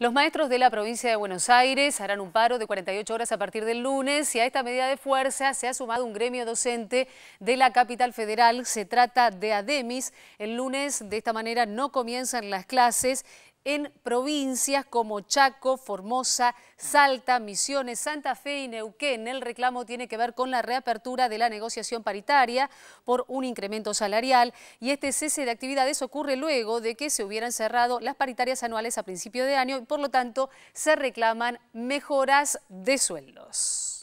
Los maestros de la provincia de Buenos Aires harán un paro de 48 horas a partir del lunes y a esta medida de fuerza se ha sumado un gremio docente de la capital federal. Se trata de ADEMIS. El lunes de esta manera no comienzan las clases en provincias como Chaco, Formosa, Salta, Misiones, Santa Fe y Neuquén. El reclamo tiene que ver con la reapertura de la negociación paritaria por un incremento salarial y este cese de actividades ocurre luego de que se hubieran cerrado las paritarias anuales a principio de año y por lo tanto se reclaman mejoras de sueldos.